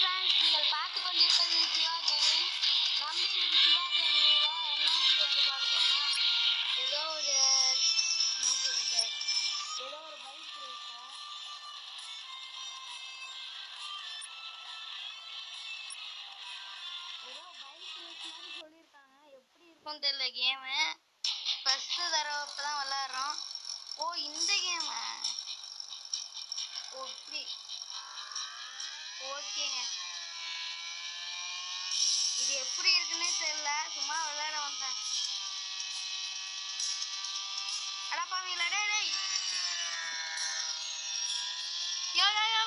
Friends நீங்கள் பார்த்து கொண்டிருப்பது சிவா கேமிங். நம்ம இன்னைக்கு சிவா கேமிங்ல என்ன வீடியோ வந்து ஏதோ ஒரு என்ன ஏதோ ஒரு பைக் ரேஸா ஏதோ பைக் ரேஸ் மாதிரி சொல்லியிருக்காங்க. எப்படி இருக்கும் தெரியல கேமு. ஃபஸ்ட்டு தடவை இப்போ தான் விளாட்றோம். ஓ இந்த கேமு. ஓ இப்படி. ஓகேங்க. இது எப்படி இருக்குன்னே தெரியல. சும்மா விளையாட வந்தேன். அடப்பாவீங்களா டே டேய் யோ யோ யோ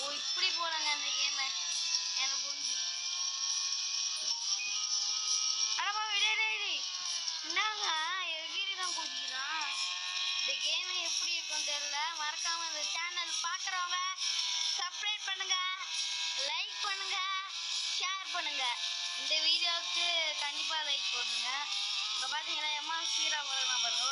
ஓ இப்படி போறாங்க அந்த கேமை எனக்கு புரிஞ்சு. அடப்பாவி டேய் டேய் டேய். என்னங்க? எகிரி தான் குதிக்கிறான் இந்த கேம் எப்படி இருக்கும் தெரியல மறக்காம இந்த சேனல் பார்க்குறவங்க சப்ஸ்கிரைப் பண்ணுங்க லைக் பண்ணுங்க ஷேர் பண்ணுங்க இந்த வீடியோவுக்கு கண்டிப்பாக லைக் போடுங்க இப்போ பார்த்தீங்கன்னா எம்மா சீரா வரணும் பாருங்க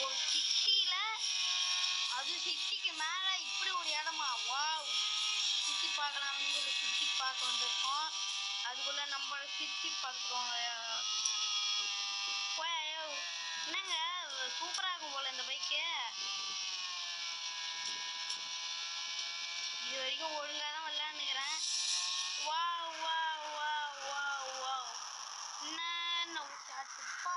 ஒரு சிட்டியில் அது சிட்டிக்கு மேலே இப்படி ஒரு இடமா வா சுற்றி பார்க்கலாம்னு சுற்றி பார்க்க வந்திருக்கோம் அதுக்குள்ள நம்ம சுற்றி பார்க்குறோம் என்னங்க? சூப்பராக இருக்கும் போல இந்த பைக்கு இது வரைக்கும் ஒழுங்காக தான் விளையாண்டுக்கிறேன். வா வா வா வா வா என்ன உச்சாச்சுப்பா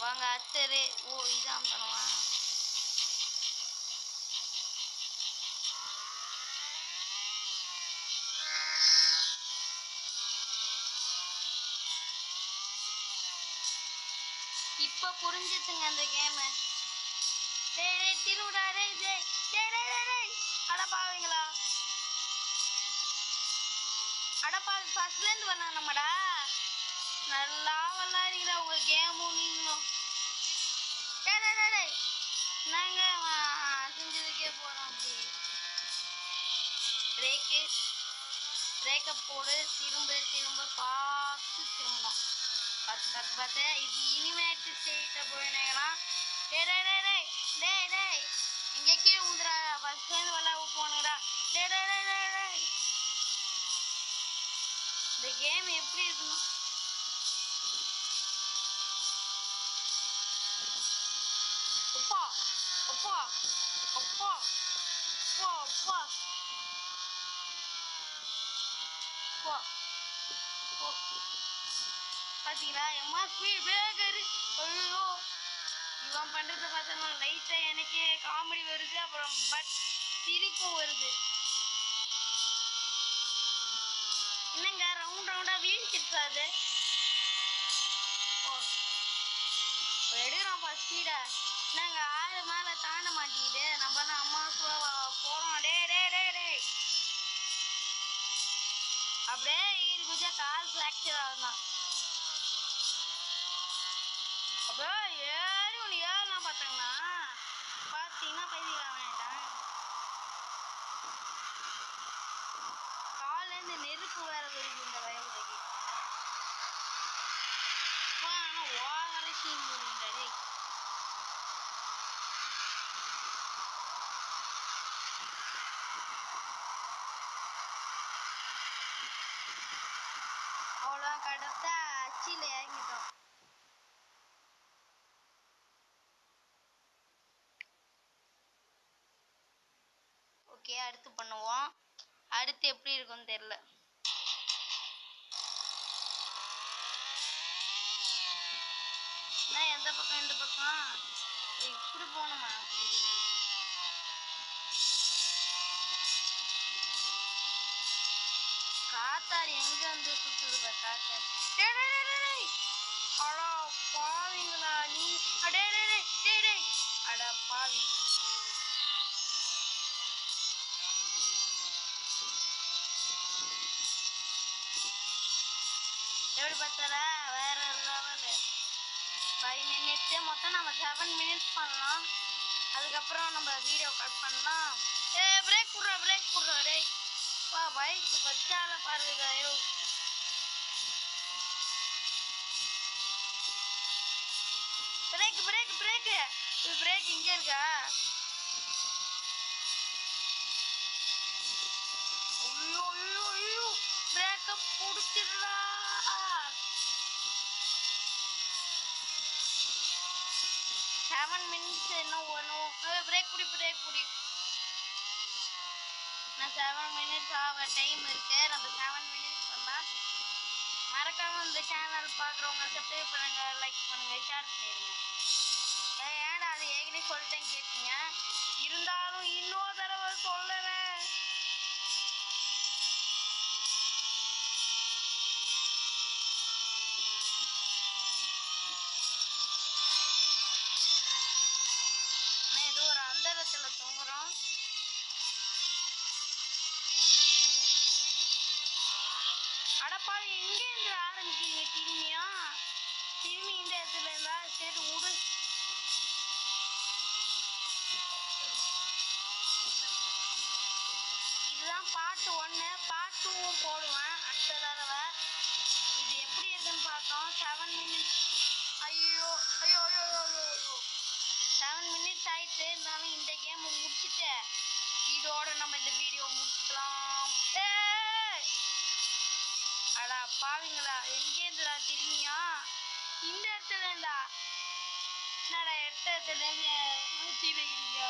வாங்க அத்தரு. ஓ இதான் பண்ணுவா இப்ப புரிஞ்சுதுங்க அந்த கேமு திருவிடா ரே ஜெய் அடப்பாவீங்களா அடப்பாவி ஃபர்ஸ்ட்லேருந்து வரணும் நம்மடா நல்லா விளாடுகிற உங்க கேமும் நீங்களும். நாங்க செஞ்சதுக்கே போறோம் அப்படி? பிரேக்கு. பிரேக்கை போடு திரும்ப திரும்ப பார்த்து திரும்பணும் பார்த்து பார்த்து பார்த்து. இது இனிமேட்டு செய்யிட்ட போயினாங்கன்னா டே டே டே டே டே டே இங்கே கீழே உந்துடா ஃபஸ்ட்லேருந்து விளாட போனுங்கடா டே டே டே டே டே இந்த கேம் எப்படி இருக்கணும் Опа! Опа! Опа! Опа! Опа! பார்த்தீங்களா எம்ஆர்பி பேக்கர் ஐயோ இவன் பண்ணுறத பார்த்தோம்னா லைட்டாக எனக்கே காமெடி வருது அப்புறம் பட் சிரிப்பும் வருது என்னங்க ரவுண்ட் ரவுண்டா வீல் சிப்ஸா அது எடுக்கிறான்ப்பா ஸ்பீடா நாங்க ஆறு மேலே தாண்ட மாட்டேங்குது. நம்ம அம்மா சுவா போகிறோம் டே டே டே டே அப்படியே ஈடு குச்சா கால் ஃப்ராக்சர் ஆகுதான் அப்படியே ஏறி ஒன்று ஏறலாம் பார்த்தாங்களா? பார்த்தீங்கன்னா பைத்தியக்கார வேண்டாம் காலேருந்து நெருப்பு வேற வருது இந்த வயலுக்கு. ஆனால் ஓவர சீன் முடியுங்க டேய் அவ்வளோ கடத்தா அச்சியில் இறங்கிட்டோம். ஓகே அடுத்து பண்ணுவோம். அடுத்து எப்படி இருக்கும்னு தெரில எந்த பக்கம் இந்த பக்கம்? இப்படி போகணுமா? காத்தாடி எங்க வந்து சுத்துது பாரு டேய், அடா பாவிங்களா நீ. அடே டேய் டேய் அட பாவி. எப்படி பார்த்தாரா வேற லெவலு. ஃபைவ் மினிட்ஸு மொத்தம் நம்ம செவன் மினிட்ஸ் பண்ணலாம். அதுக்கப்புறம் நம்ம வீடியோ கட் பண்ணலாம். ஏ பிரேக் குடுறா பிரேக் குடுறா டேய். அப்பா பைக் வச்சால பாருங்க ஐயோ பிரேக் பிரேக் பிரேக். இது பிரேக் இங்க இருக்கா? ஐயோ ஐயோ ஐயோ. பிரேக்க செவன் மினிட்ஸ் என்ன ஒன்றும் பிரேக் பிடி பிரேக் பிடி நான் செவன் மினிட்ஸ் ஆக டைம் இருக்கு. நம்ம செவன் மினிட்ஸ் வந்தால் மறக்காம இந்த சேனல் பார்க்குறவங்க சப்ஸ்கிரைப் பண்ணுங்கள் லைக் பண்ணுங்கள் ஷேர் பண்ணிடுங்க ஏன்டா அது ஏற்கனவே சொல்லிட்டேன் கேட்டீங்க? இருந்தாலும் இன்னொரு தடவை சொல்லுறேன். ஏதோ ஒரு தூங்குறோம். அடப்பாவி எங்கே இருந்து ஆரம்பிச்சீங்க திரும்பியா? திரும்பி இந்த இடத்துல இருந்தா சரி விடு. இதுதான் பாட்டு ஒன்று பாட்டு டூவும் போடுவேன் அடுத்த தடவை. இது எப்படி இருக்குன்னு பார்த்தோம் செவன் மினிட்ஸ் ஐயோ ஐயோ ஐயோ ஐயோ ஐயோ செவன் மினிட்ஸ் ஆயிடுச்சு இருந்தாலும் இந்த கேம் முடிச்சுட்டு இதோட நம்ம இந்த வீடியோ முடிச்சுக்கலாம். ஏ அடா பாவிங்களா எங்கேருந்துடா திரும்பியா இந்த இடத்துல இருந்தா? என்னடா எட்ட இடத்துல ஊற்றி வைக்கிறீங்க?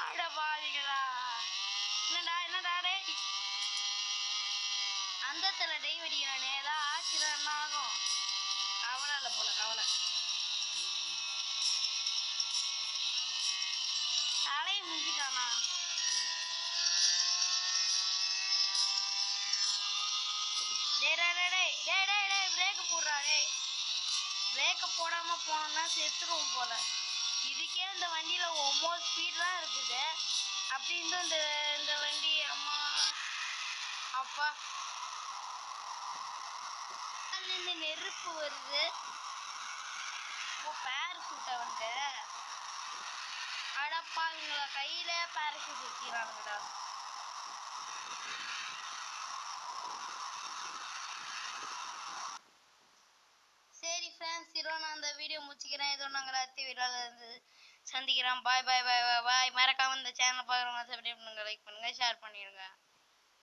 அட பாவிங்களா என்னடா என்னடா டேய் அந்த இடத்துல டை வெடிக்கிறானே ஏதாவது என்ன ஆகும் கவலை இல்லை போல கவலை. தலையை மிஞ்சிட்டானா டேய் டேய் டேய் டேய் டேய் டேய் பிரேக் போடுறா டேய் பிரேக் போடாம போனோம்னா செத்துருவோம் போல. இதுக்கே இந்த வண்டியில ஒம்பது ஸ்பீட் தான் இருக்குது. அப்படி இருந்தும் இந்த இந்த வண்டி அம்மா. அப்பா. அதுலேருந்து நெருப்பு வருது. ஓ பேரசூட்டை வந்து. அடப்பாங்களா கையில பேரசூட் வச்சுக்கிறானுங்கடா சரி ஃப்ரெண்ட்ஸ் இதோ நான் அந்த வீடியோ முடிச்சுக்கிறேன் இதோ நாங்கள் அடுத்த வீடியோவில் இருந்து சந்திக்கிறோம். பாய் பாய் பாய் பாய் பாய் மறக்காம இந்த சேனல் பார்க்குறவங்க சப்ஸ்கிரைப் பண்ணுங்க லைக் பண்ணுங்க ஷேர் பண்ணிடுங்க.